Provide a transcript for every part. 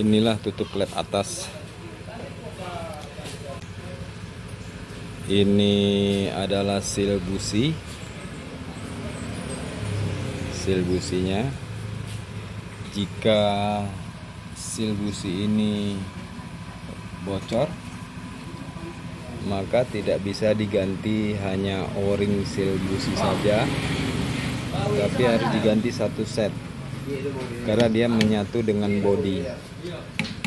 inilah tutup led atas. Ini adalah seal busi. Seal businya. Jika seal busi ini bocor maka tidak bisa diganti hanya o-ring seal busi saja tapi harus diganti satu set karena dia menyatu dengan body.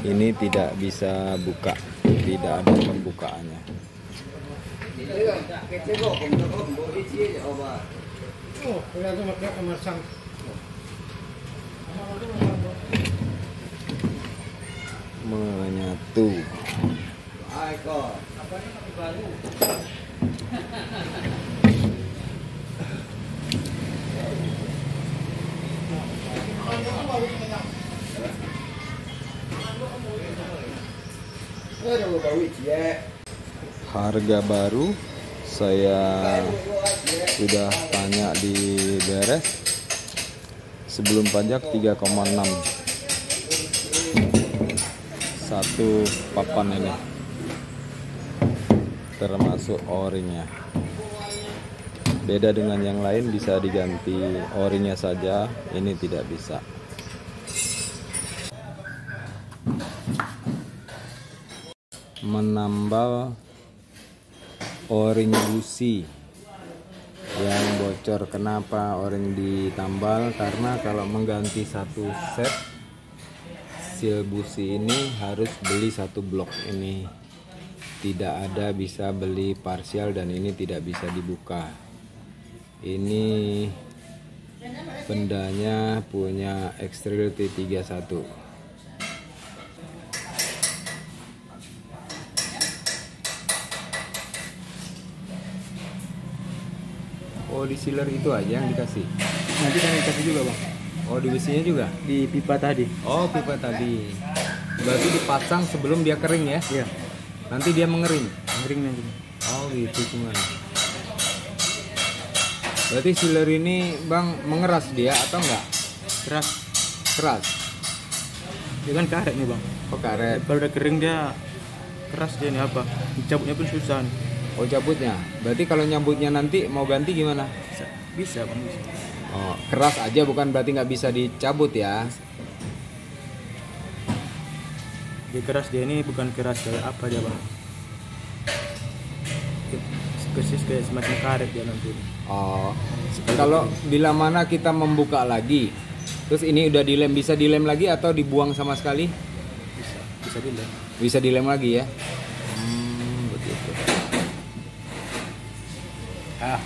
Ini tidak bisa buka. Tidak ada pembukaannya. Menyatu harga baru saya sudah tanya di beres. Sebelum pajak 3,6 satu papan ini. Termasuk o-ringnya beda dengan yang lain bisa diganti o-ringnya saja. Ini tidak bisa menambal o-ring busi yang bocor kenapa o-ring ditambal? Karena kalau mengganti satu set seal busi ini harus beli satu blok. Ini tidak ada bisa beli parsial dan ini tidak bisa dibuka. Ini bendanya punya Extrail T31 Oh di sealer itu aja yang dikasih. Nanti kami kasih juga bang Oh di besinya juga. di pipa tadi. Oh pipa tadi. Berarti dipasang sebelum dia kering ya? Iya. Nanti dia mengering. Kering nanti. Oh gitu cuman. Berarti sealer ini bang mengeras dia atau enggak? Keras. Keras. Dia kan karet nih bang. Oh karet. Kalau udah kering dia keras dia nih apa? Dicabutnya pun susah. Nih. Oh cabutnya. Berarti kalau nyambutnya nanti mau ganti gimana? Bisa, bisa bang. Bisa. Oh keras aja bukan berarti nggak bisa dicabut ya? Dia keras dia ini bukan keras kayak apa dia bang. Persis kayak semacam karet dia nanti. Oh, kalau bila mana kita membuka lagi, terus ini udah dilem, bisa dilem lagi atau dibuang sama sekali? Bisa, bisa dilem. Bisa dilem lagi ya? Ah.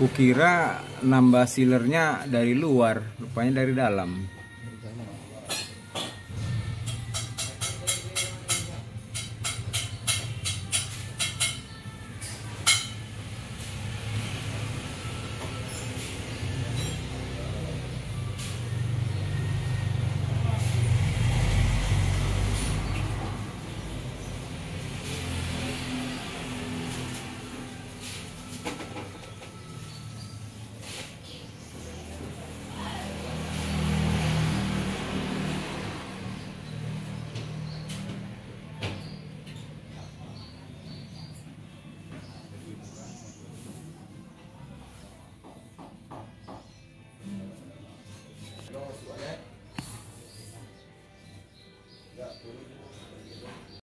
Kukira nambah sealernya dari luar, rupanya dari dalam.